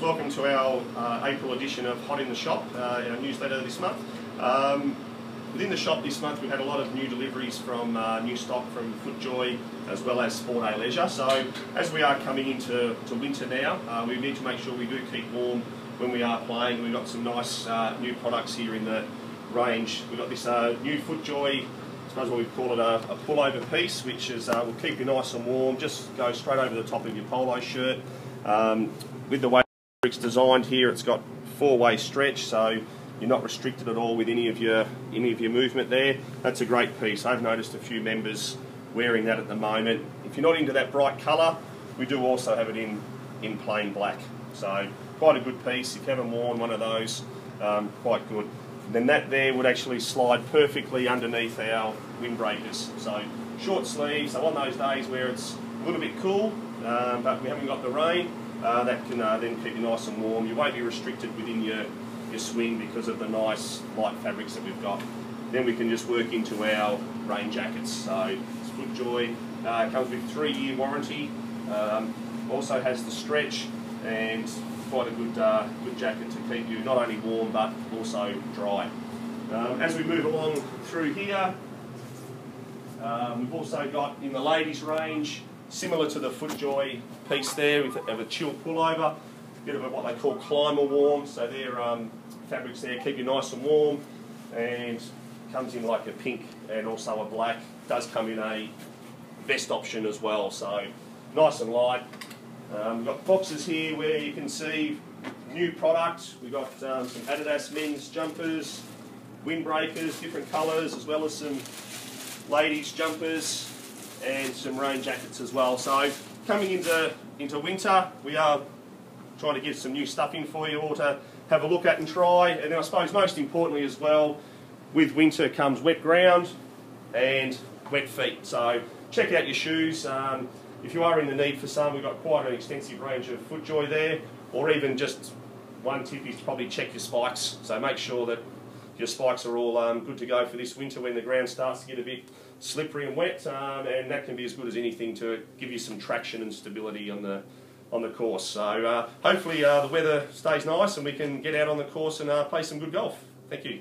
welcome to our uh, April edition of Hot in the Shop, uh, our newsletter this month. Um, within the shop this month we've had a lot of new deliveries from uh, new stock from FootJoy as well as Sporte Leisure. So as we are coming into to winter now, uh, we need to make sure we do keep warm when we are playing. We've got some nice uh, new products here in the range. We've got this uh, new FootJoy I suppose what we call it a, a pullover piece, which is uh, will keep you nice and warm. Just go straight over the top of your polo shirt. Um, with the way it's designed here, it's got four-way stretch, so you're not restricted at all with any of your any of your movement there. That's a great piece. I've noticed a few members wearing that at the moment. If you're not into that bright colour, we do also have it in in plain black. So quite a good piece. If you haven't worn one of those, um, quite good then that there would actually slide perfectly underneath our windbreakers. So short sleeves, so on those days where it's a little bit cool, um, but we haven't got the rain, uh, that can uh, then keep you nice and warm. You won't be restricted within your, your swing because of the nice light fabrics that we've got. Then we can just work into our rain jackets. So it's FootJoy, uh, comes with three year warranty, um, also has the stretch and quite a good, uh, good jacket to keep you not only warm but also dry. Um, as we move along through here, um, we've also got in the ladies range, similar to the FootJoy piece there with a, a chill pullover, a bit of a, what they call ClimaWarm, so their um, fabrics there keep you nice and warm and comes in like a pink and also a black, does come in a vest option as well, so nice and light, um, we've got boxes here where you can see new product. We've got um, some Adidas men's jumpers, windbreakers, different colours, as well as some ladies jumpers and some rain jackets as well. So coming into, into winter, we are trying to get some new stuff in for you all to have a look at and try. And I suppose most importantly as well, with winter comes wet ground and wet feet. So check out your shoes. Um, if you are in the need for some, we've got quite an extensive range of FootJoy there, or even just one tip is probably check your spikes. So make sure that your spikes are all um, good to go for this winter when the ground starts to get a bit slippery and wet, um, and that can be as good as anything to give you some traction and stability on the on the course. So uh, hopefully uh, the weather stays nice and we can get out on the course and uh, play some good golf. Thank you.